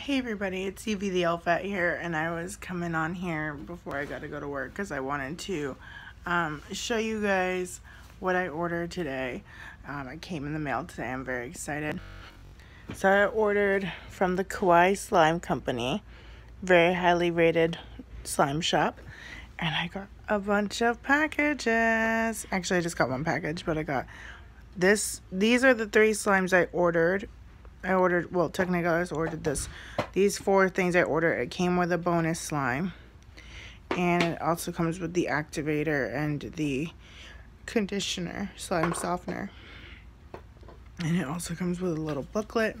Hey everybody, it's Evie the Elfette here, and I was coming on here before I got to go to work because I wanted to um, show you guys what I ordered today. Um, it came in the mail today, I'm very excited. So I ordered from the Kawaii Slime Company, very highly rated slime shop, and I got a bunch of packages. Actually, I just got one package, but I got this. These are the three slimes I ordered I ordered, well, technically I just ordered this. These four things I ordered, it came with a bonus slime. And it also comes with the activator and the conditioner, slime softener. And it also comes with a little booklet.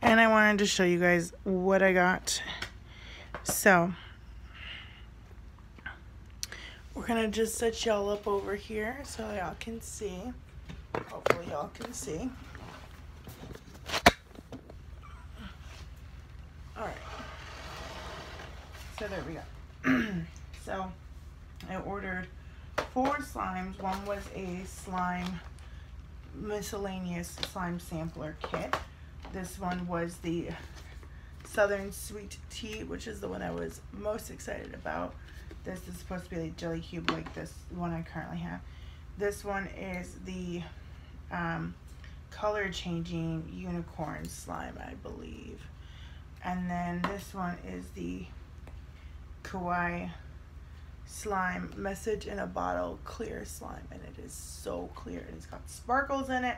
And I wanted to show you guys what I got. So, we're going to just set y'all up over here so y'all can see. Hopefully y'all can see. So there we go. so I ordered four slimes. One was a slime miscellaneous slime sampler kit. This one was the Southern Sweet Tea, which is the one I was most excited about. This is supposed to be a jelly cube like this one I currently have. This one is the um, color changing unicorn slime, I believe. And then this one is the Kawaii slime message in a bottle clear slime and it is so clear and it's got sparkles in it.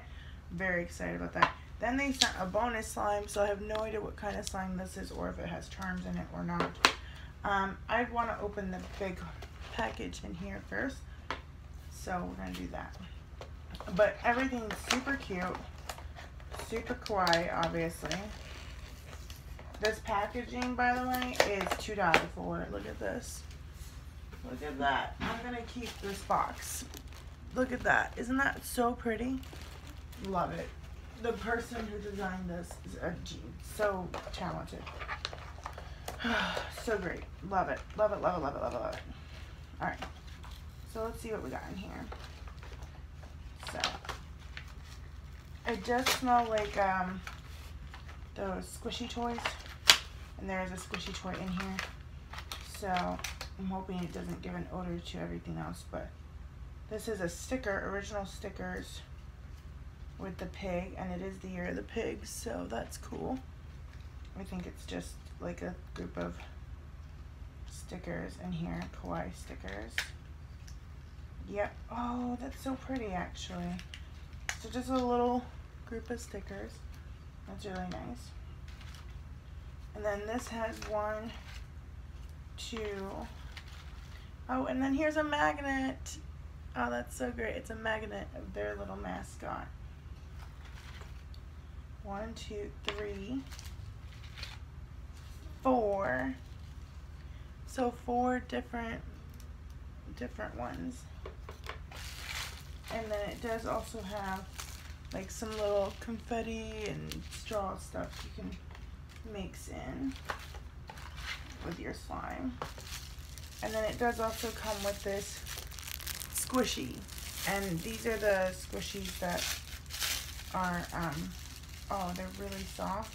Very excited about that. Then they sent a bonus slime so I have no idea what kind of slime this is or if it has charms in it or not. Um, I want to open the big package in here first so we're gonna do that. But everything's super cute super kawaii obviously this packaging, by the way, is two dollars for it. Look at this. Look at that. I'm gonna keep this box. Look at that. Isn't that so pretty? Love it. The person who designed this is a. So talented. so great. Love it. Love it, love it, love it, love it, love it. Alright. So let's see what we got in here. So it does smell like um those squishy toys and there is a squishy toy in here. So I'm hoping it doesn't give an odor to everything else but this is a sticker original stickers with the pig and it is the year of the pig so that's cool. I think it's just like a group of stickers in here kawaii stickers. Yep. Oh that's so pretty actually. So just a little group of stickers. That's really nice and then this has one, two, oh, and then here's a magnet. Oh, that's so great. It's a magnet of their little mascot. One, two, three, four. So four different, different ones. And then it does also have like some little confetti and straw stuff you can mix in with your slime. And then it does also come with this squishy. And these are the squishies that are, um, oh, they're really soft.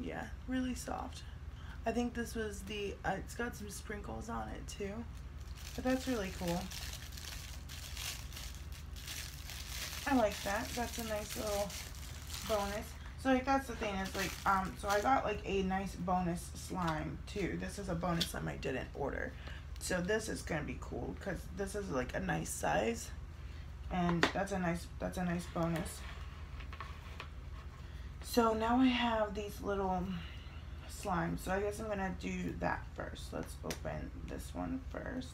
Yeah, really soft. I think this was the, uh, it's got some sprinkles on it too. But that's really cool. I like that. That's a nice little bonus. So like that's the thing is like um so I got like a nice bonus slime too. This is a bonus slime I didn't order. So this is gonna be cool because this is like a nice size and that's a nice that's a nice bonus. So now I have these little slimes. So I guess I'm gonna do that first. Let's open this one first.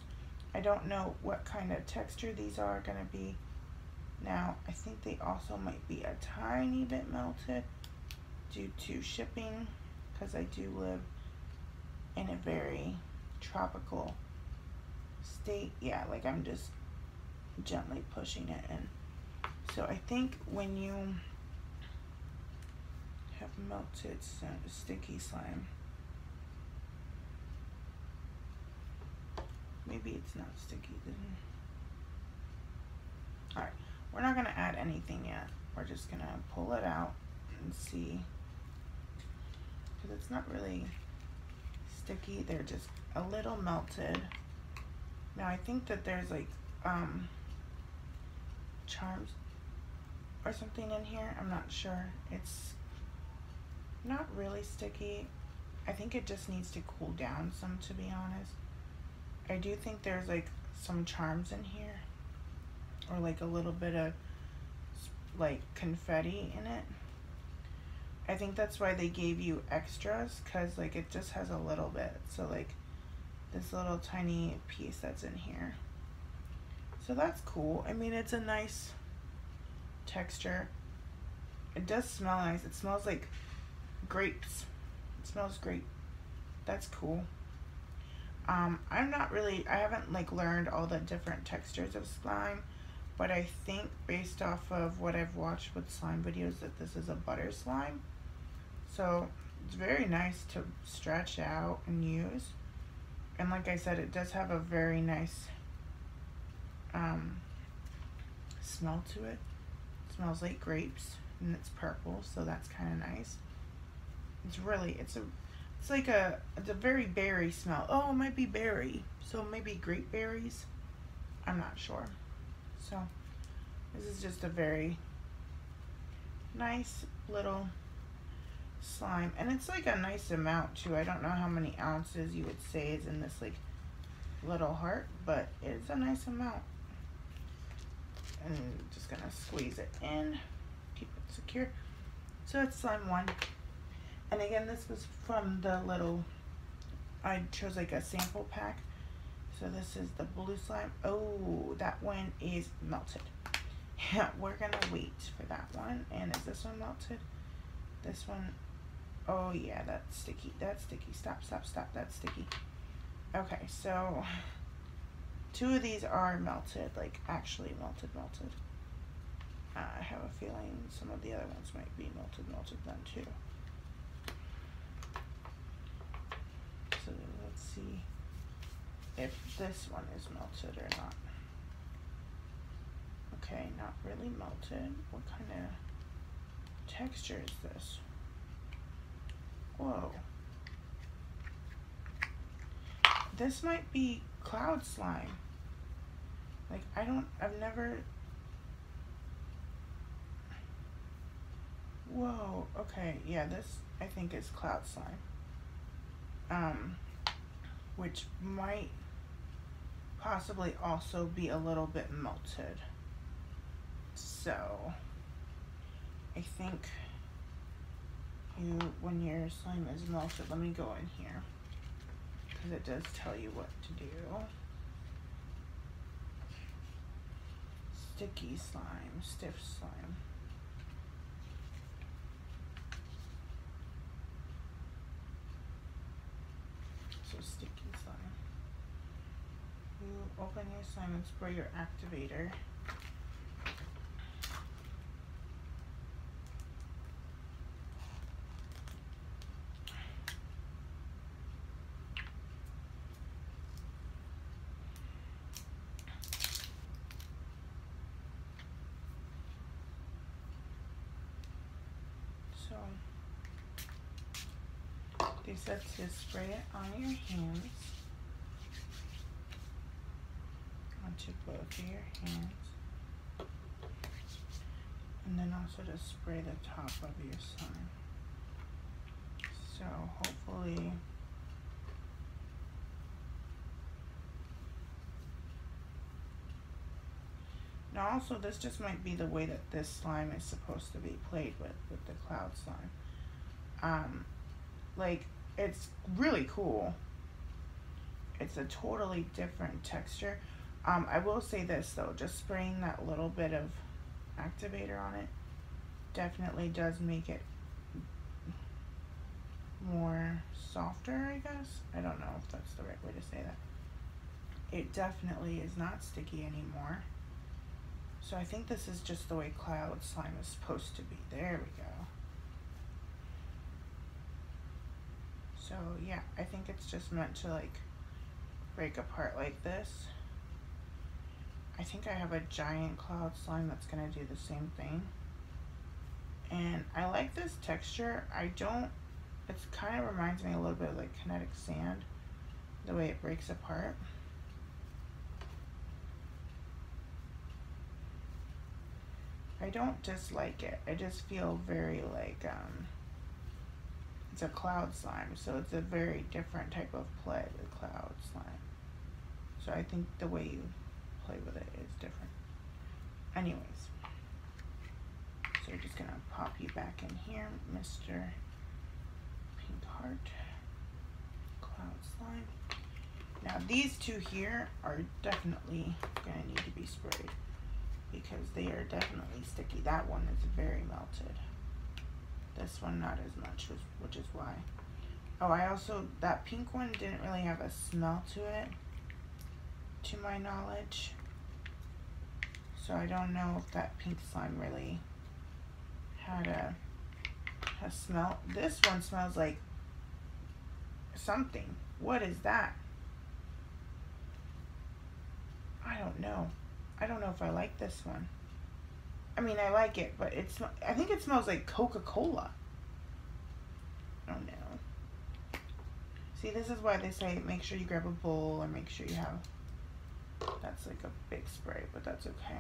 I don't know what kind of texture these are gonna be. Now, I think they also might be a tiny bit melted due to shipping because I do live in a very tropical state. Yeah, like I'm just gently pushing it in. So I think when you have melted sticky slime, maybe it's not sticky then. Alright. We're not going to add anything yet. we're just gonna pull it out and see. Because it's not really sticky. They're just a little melted. Now I think that there's like um, charms or something in here. I'm not sure. It's not really sticky. I think it just needs to cool down some to be honest. I do think there's like some charms in here or like a little bit of like confetti in it. I think that's why they gave you extras because like it just has a little bit. So like this little tiny piece that's in here. So that's cool. I mean, it's a nice texture. It does smell nice. It smells like grapes. It smells great. That's cool. Um, I'm not really, I haven't like learned all the different textures of slime, but I think based off of what I've watched with slime videos that this is a butter slime. So it's very nice to stretch out and use. And like I said, it does have a very nice um, smell to it. it. Smells like grapes and it's purple, so that's kind of nice. It's really, it's a it's like a, it's a very berry smell. Oh, it might be berry. So maybe grape berries. I'm not sure. So this is just a very nice little slime. And it's like a nice amount too. I don't know how many ounces you would say is in this like little heart, but it's a nice amount. And just gonna squeeze it in, keep it secure. So it's slime one. And again, this was from the little, I chose like a sample pack. So this is the blue slime. Oh, that one is melted. Yeah, we're gonna wait for that one. And is this one melted? This one, oh yeah, that's sticky. That's sticky. Stop, stop, stop. That's sticky. Okay, so two of these are melted, like actually melted, melted. Uh, I have a feeling some of the other ones might be melted, melted then too. So let's see if this one is melted or not. Okay, not really melted. What kind of texture is this? Whoa. This might be cloud slime. Like, I don't, I've never... Whoa, okay, yeah, this, I think, is cloud slime um, which might possibly also be a little bit melted. So I think you, when your slime is melted, let me go in here because it does tell you what to do. Sticky slime, stiff slime. sticky slime. You open your slime for your activator. So they said to spray it on your hands, both of your hands, and then also to spray the top of your slime. So hopefully Now also this just might be the way that this slime is supposed to be played with, with the cloud slime. Um, like it's really cool. It's a totally different texture. Um, I will say this though, just spraying that little bit of activator on it definitely does make it more softer, I guess. I don't know if that's the right way to say that. It definitely is not sticky anymore. So I think this is just the way cloud slime is supposed to be. There we go. So yeah, I think it's just meant to like break apart like this. I think I have a giant cloud slime that's gonna do the same thing. And I like this texture. I don't, it kind of reminds me a little bit of like kinetic sand, the way it breaks apart. I don't dislike it. I just feel very like, um, it's a cloud slime, so it's a very different type of play with cloud slime. So I think the way you play with it is different. Anyways, so we're just gonna pop you back in here, Mr. Pink Heart, Cloud Slime. Now these two here are definitely gonna need to be sprayed because they are definitely sticky. That one is very melted. This one not as much, which is why. Oh, I also, that pink one didn't really have a smell to it, to my knowledge. So I don't know if that pink slime really had a, a smell. This one smells like something. What is that? I don't know. I don't know if I like this one. I mean, I like it, but it's. I think it smells like Coca-Cola. Oh no. See, this is why they say make sure you grab a bowl or make sure you have. That's like a big spray, but that's okay.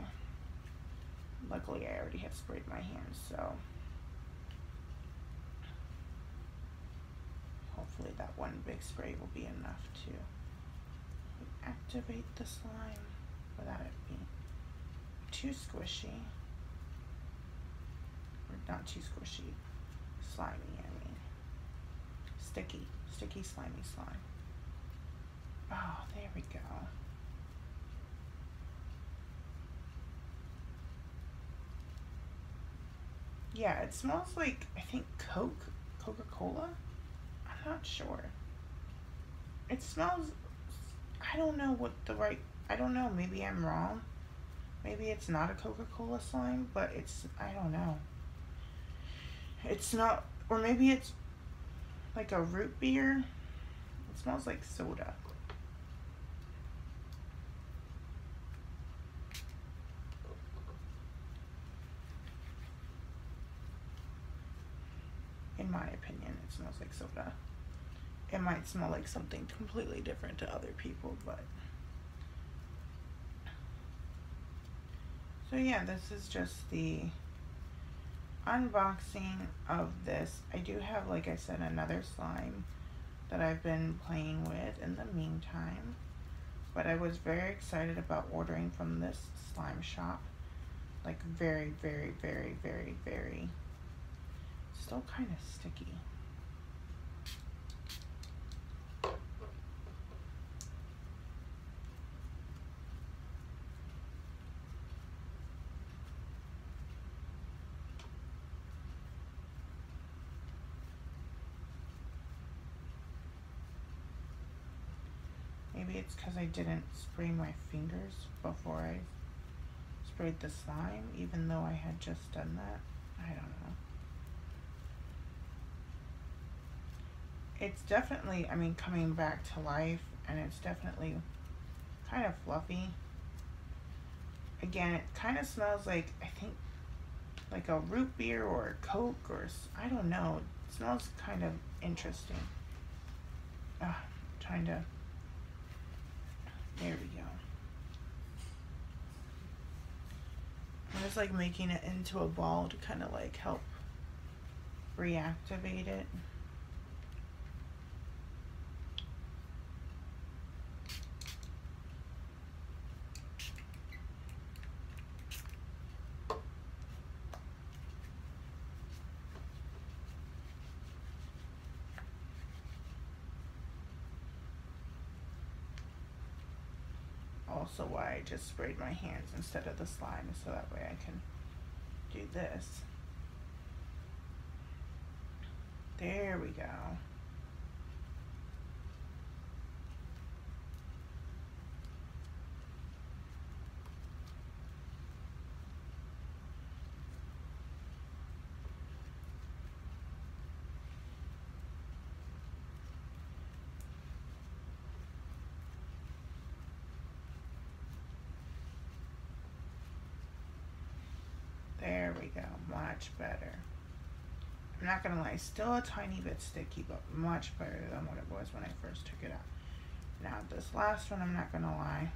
Luckily, I already have sprayed my hands, so. Hopefully that one big spray will be enough to activate the slime without it being too squishy. Or not too squishy, slimy, I mean. Sticky, sticky, slimy slime. Oh, there we go. Yeah, it smells like, I think, Coke, Coca-Cola? I'm not sure. It smells, I don't know what the right, I don't know, maybe I'm wrong. Maybe it's not a Coca-Cola slime, but it's, I don't know. It's not, or maybe it's like a root beer. It smells like soda. In my opinion, it smells like soda. It might smell like something completely different to other people, but So yeah, this is just the unboxing of this. I do have, like I said, another slime that I've been playing with in the meantime. But I was very excited about ordering from this slime shop. Like very, very, very, very, very, still kind of sticky. Maybe it's because I didn't spray my fingers before I sprayed the slime, even though I had just done that. I don't know. It's definitely, I mean, coming back to life, and it's definitely kind of fluffy. Again, it kind of smells like, I think, like a root beer or a Coke or, I don't know. It smells kind of interesting. Uh, trying to there we go. I'm just like making it into a ball to kind of like help reactivate it. Also why I just sprayed my hands instead of the slime so that way I can do this. There we go. There we go, much better. I'm not gonna lie, still a tiny bit sticky, but much better than what it was when I first took it out. Now this last one, I'm not gonna lie,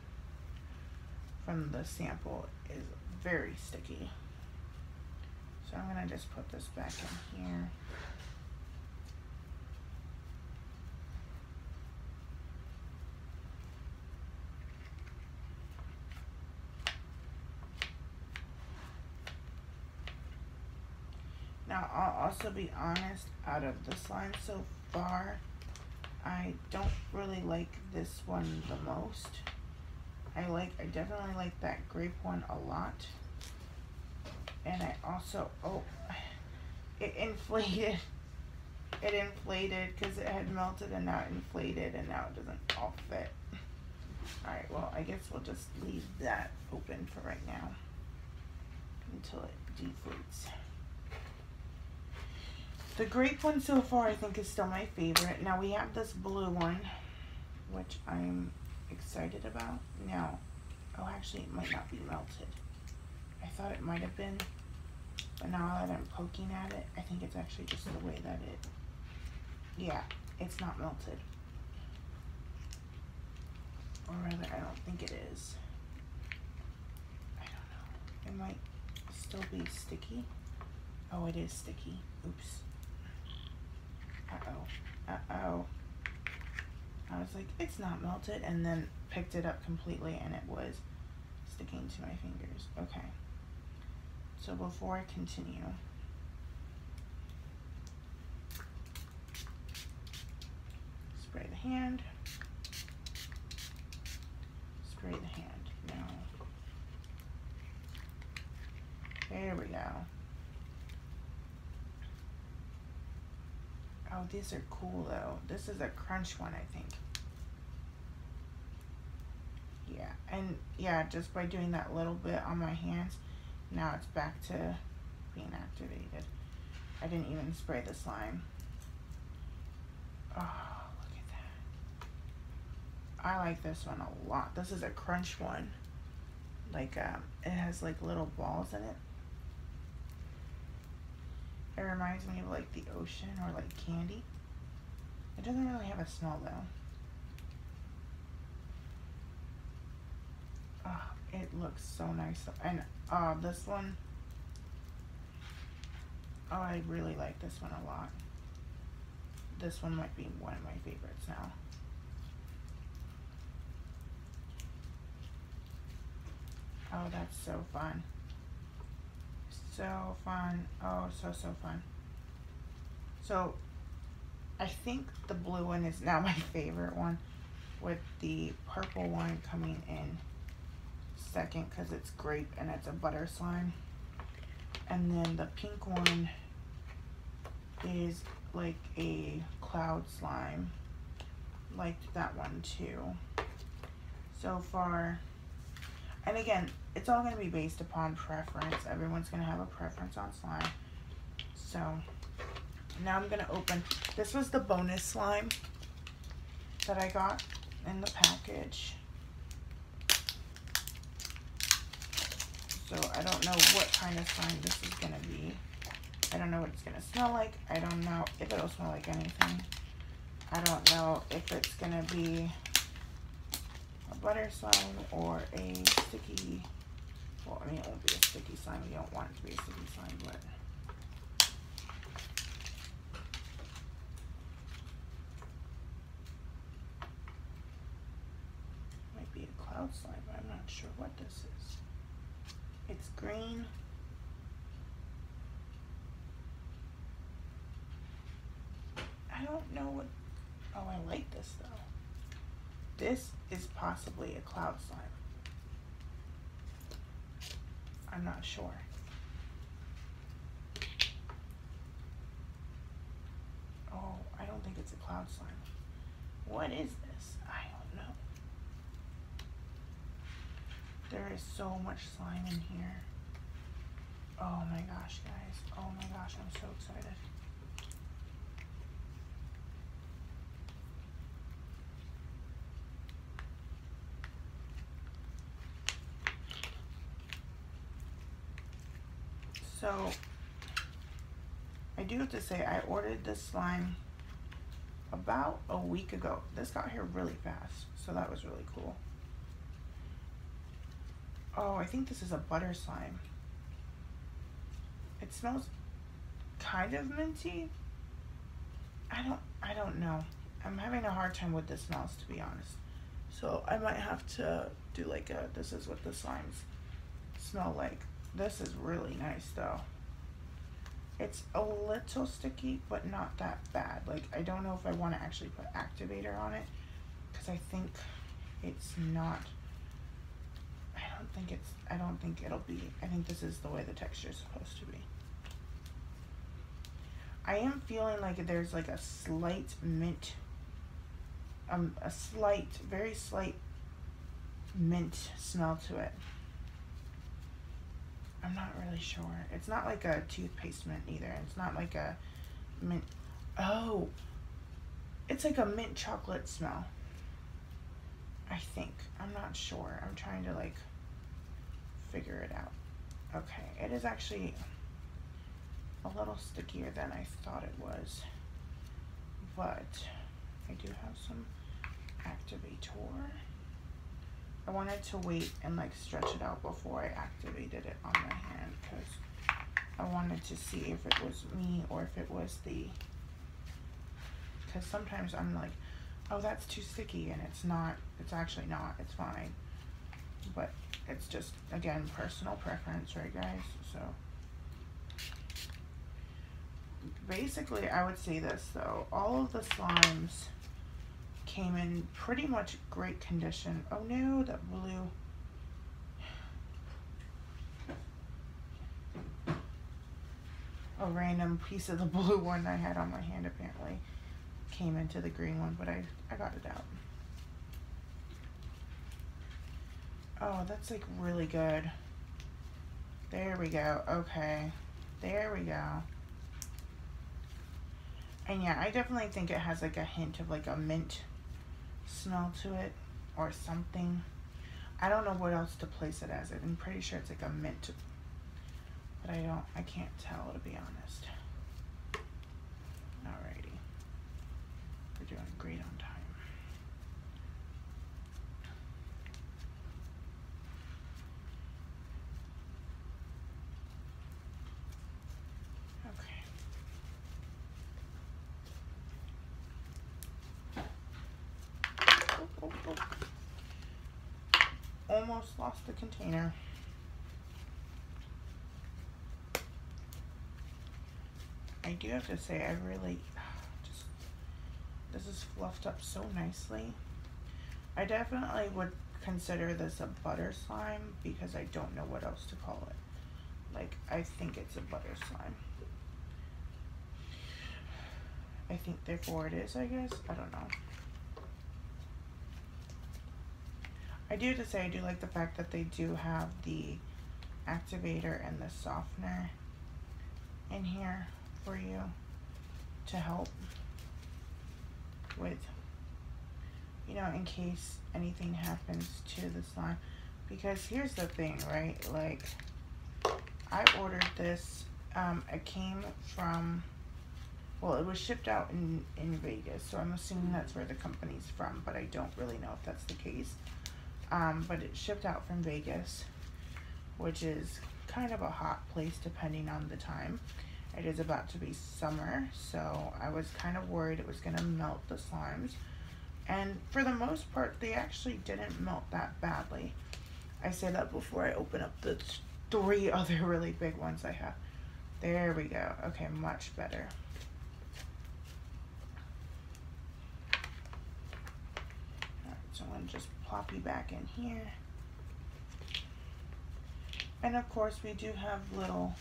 from the sample is very sticky. So I'm gonna just put this back in here. I'll also be honest, out of the slime so far, I don't really like this one the most. I like, I definitely like that grape one a lot. And I also, oh, it inflated. It inflated because it had melted and now inflated and now it doesn't all fit. Alright, well, I guess we'll just leave that open for right now until it deflates. The grape one so far I think is still my favorite. Now we have this blue one, which I'm excited about. Now, oh actually it might not be melted. I thought it might have been, but now that I'm poking at it, I think it's actually just the way that it, yeah, it's not melted. Or rather, I don't think it is. I don't know. It might still be sticky. Oh, it is sticky. Oops. Uh-oh. Uh-oh. I was like, it's not melted, and then picked it up completely, and it was sticking to my fingers. Okay. So before I continue, spray the hand, spray the hand. Now, there we go. Oh, these are cool though. This is a crunch one, I think. Yeah, and yeah, just by doing that little bit on my hands, now it's back to being activated. I didn't even spray the slime. Oh, look at that. I like this one a lot. This is a crunch one. Like, um, it has like little balls in it. It reminds me of like the ocean or like candy. It doesn't really have a smell though. Oh, it looks so nice. And uh, this one, oh, I really like this one a lot. This one might be one of my favorites now. Oh, that's so fun so fun. Oh, so, so fun. So, I think the blue one is now my favorite one with the purple one coming in second because it's grape and it's a butter slime. And then the pink one is like a cloud slime. Liked that one too. So far, and again, it's all going to be based upon preference. Everyone's going to have a preference on slime. So now I'm going to open. This was the bonus slime that I got in the package. So I don't know what kind of slime this is going to be. I don't know what it's going to smell like. I don't know if it'll smell like anything. I don't know if it's going to be a butter slime or a sticky well, I mean, it won't be a sticky slime. You don't want it to be a sticky slime, but... Might be a cloud slime, but I'm not sure what this is. It's green. I don't know what... Oh, I like this, though. This is possibly a cloud slime. I'm not sure. Oh, I don't think it's a cloud slime. What is this? I don't know. There is so much slime in here. Oh my gosh, guys. Oh my gosh, I'm so excited. I do do have to say I ordered this slime about a week ago. This got here really fast, so that was really cool. Oh, I think this is a butter slime. It smells kind of minty. I don't I don't know. I'm having a hard time with the smells to be honest. So I might have to do like a this is what the slimes smell like. This is really nice though. It's a little sticky, but not that bad. Like, I don't know if I want to actually put activator on it, because I think it's not, I don't think it's, I don't think it'll be, I think this is the way the texture is supposed to be. I am feeling like there's like a slight mint, um, a slight, very slight mint smell to it. I'm not really sure. It's not like a toothpaste mint either. It's not like a mint. Oh, it's like a mint chocolate smell. I think. I'm not sure. I'm trying to like figure it out. Okay, it is actually a little stickier than I thought it was. But I do have some activator. I wanted to wait and like stretch it out before I activated it on my hand because I wanted to see if it was me or if it was the because sometimes I'm like oh that's too sticky and it's not it's actually not it's fine. But it's just again personal preference right guys? So basically I would say this though. All of the slimes came in pretty much great condition. Oh no, that blue. A random piece of the blue one I had on my hand apparently came into the green one, but I, I got it out. Oh, that's like really good. There we go. Okay. There we go. And yeah, I definitely think it has like a hint of like a mint smell to it or something. I don't know what else to place it as. I'm pretty sure it's like a mint, but I don't, I can't tell to be honest. Alrighty. We're doing great on time. Lost the container. I do have to say, I really just, this is fluffed up so nicely. I definitely would consider this a butter slime because I don't know what else to call it. Like, I think it's a butter slime. I think therefore it is, I guess. I don't know. I do have to say I do like the fact that they do have the activator and the softener in here for you to help with you know in case anything happens to the slime. Because here's the thing right? Like I ordered this um, it came from well it was shipped out in in Vegas so I'm assuming that's where the company's from but I don't really know if that's the case um, but it shipped out from Vegas, which is kind of a hot place depending on the time. It is about to be summer, so I was kind of worried it was going to melt the slimes. And for the most part, they actually didn't melt that badly. I say that before I open up the three other really big ones I have. There we go. Okay, much better. Alright, so I'm just plop you back in here. And of course we do have little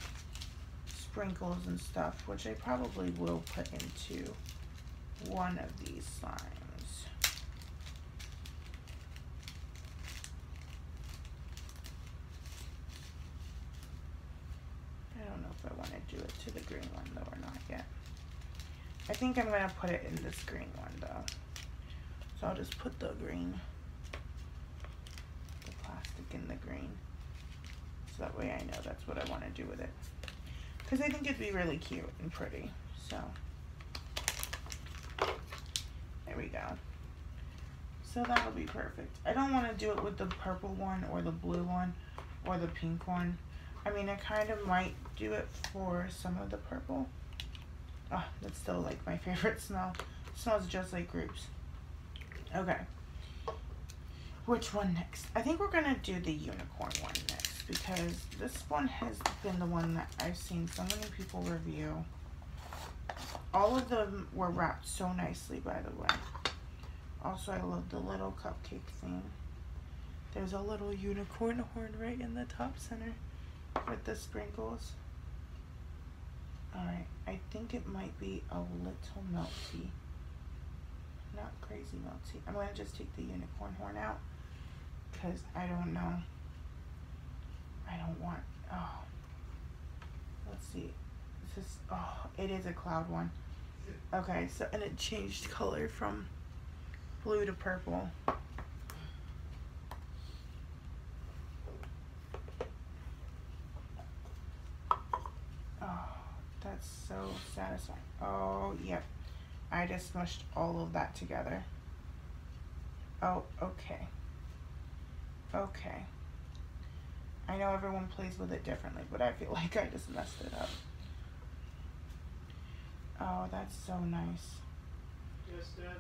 sprinkles and stuff, which I probably will put into one of these slimes. I don't know if I want to do it to the green one though or not yet. I think I'm going to put it in this green one though. So I'll just put the green in the green. So that way I know that's what I want to do with it. Because I think it'd be really cute and pretty. So, there we go. So that'll be perfect. I don't want to do it with the purple one or the blue one or the pink one. I mean, I kind of might do it for some of the purple. Oh, that's still like my favorite smell. It smells just like grapes. Okay. Which one next? I think we're going to do the unicorn one next because this one has been the one that I've seen so many people review. All of them were wrapped so nicely, by the way. Also, I love the little cupcake thing. There's a little unicorn horn right in the top center with the sprinkles. Alright, I think it might be a little melty. Not crazy melty. I'm going to just take the unicorn horn out because I don't know. I don't want, oh. Let's see. This is, oh, it is a cloud one. Okay, so, and it changed color from blue to purple. Oh, that's so satisfying. Oh, yep. I just mushed all of that together. Oh, okay. Okay. I know everyone plays with it differently, but I feel like I just messed it up. Oh, that's so nice. Yes, Dad.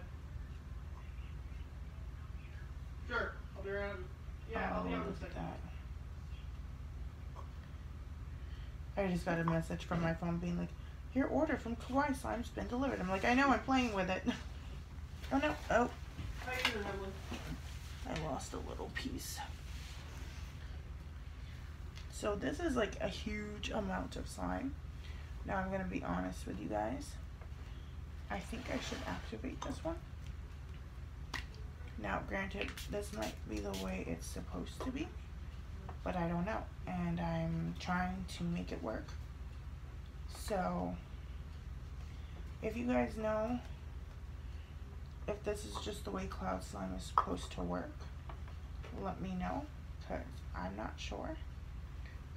Sure, I'll be around. Yeah, I'll be oh, on the second. I just got a message from my phone being like, your order from Kawaii Slime's been delivered. I'm like, I know, I'm playing with it. oh no, oh. How you doing, Evelyn? I lost a little piece. So this is like a huge amount of slime. Now I'm going to be honest with you guys. I think I should activate this one. Now, granted, this might be the way it's supposed to be, but I don't know. And I'm trying to make it work. So, if you guys know if this is just the way Cloud Slime is supposed to work, let me know, because I'm not sure.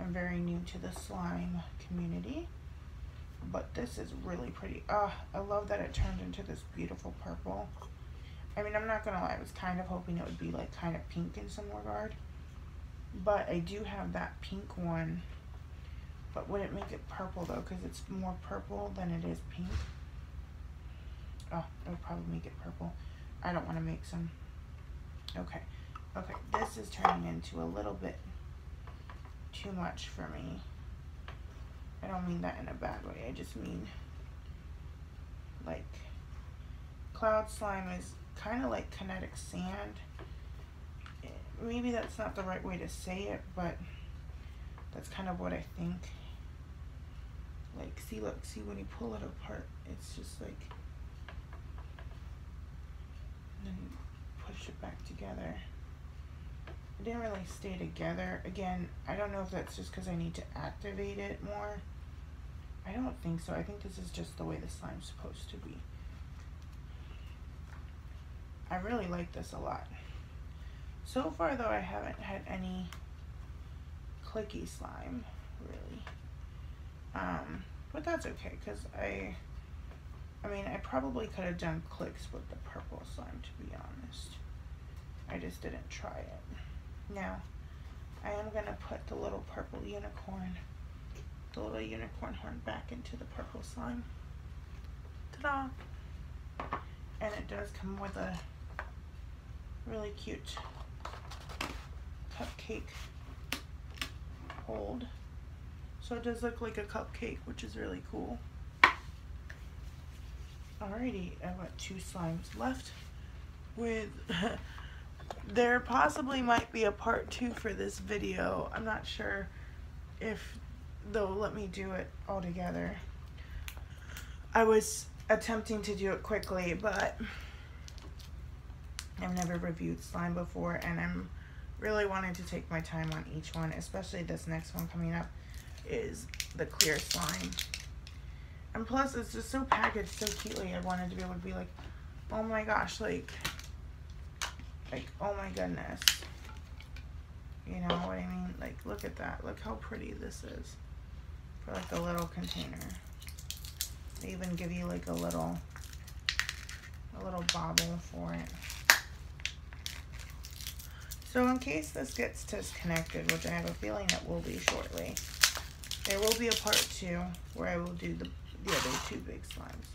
I'm very new to the slime community, but this is really pretty. Ah, I love that it turned into this beautiful purple. I mean, I'm not gonna lie, I was kind of hoping it would be like kind of pink in some regard. But I do have that pink one. But would it make it purple though? Because it's more purple than it is pink. Oh, it'll probably make it purple. I don't want to make some. Okay. Okay, this is turning into a little bit too much for me. I don't mean that in a bad way. I just mean like cloud slime is kind of like kinetic sand. Maybe that's not the right way to say it, but that's kind of what I think. Like, see, look, see when you pull it apart, it's just like, then push it back together. It didn't really stay together. Again, I don't know if that's just because I need to activate it more. I don't think so. I think this is just the way the slime's supposed to be. I really like this a lot. So far though, I haven't had any clicky slime, really. Um, but that's okay, because I, I mean, I probably could have done clicks with the purple slime, to be honest. I just didn't try it. Now, I am going to put the little purple unicorn, the little unicorn horn back into the purple slime. Ta-da! And it does come with a really cute cupcake hold. So it does look like a cupcake, which is really cool. Alrighty, I've got two slimes left with there possibly might be a part two for this video. I'm not sure if they'll let me do it all together. I was attempting to do it quickly, but I've never reviewed slime before and I'm really wanting to take my time on each one, especially this next one coming up is the clear slime. And plus it's just so packaged so cutely. I wanted to be able to be like, oh my gosh, like, like, oh my goodness. You know what I mean? Like, look at that. Look how pretty this is. for like a little container. They even give you like a little, a little bobble for it. So in case this gets disconnected, which I have a feeling it will be shortly, there will be a part two where I will do the, the other two big slimes.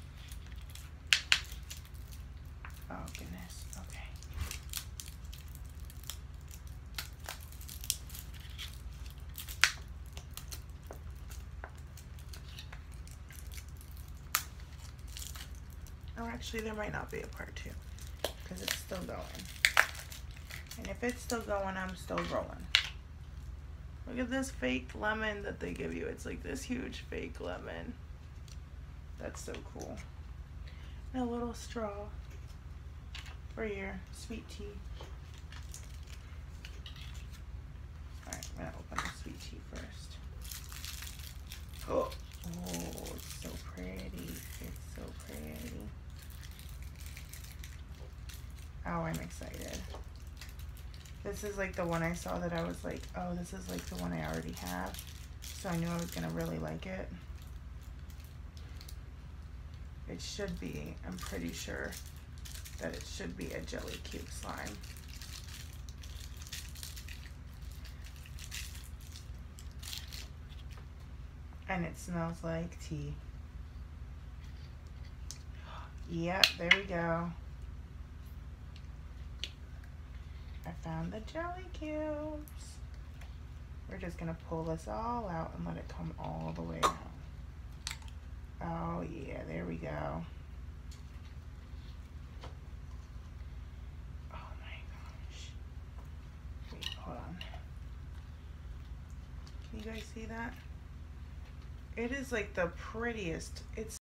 Oh goodness, okay. Oh, actually, there might not be a part two because it's still going. And if it's still going, I'm still rolling. Look at this fake lemon that they give you. It's like this huge fake lemon. That's so cool. And a little straw for your sweet tea. Alright, I'm gonna open the sweet tea first. Oh, oh, it's so pretty. It's so pretty. Oh, I'm excited. This is like the one I saw that I was like, oh, this is like the one I already have. So I knew I was gonna really like it. Should be, I'm pretty sure that it should be a jelly cube slime. And it smells like tea. Yep, there we go. I found the jelly cubes. We're just gonna pull this all out and let it come all the way out. Oh yeah, there we go. Oh my gosh. Wait, hold on. Can you guys see that? It is like the prettiest. It's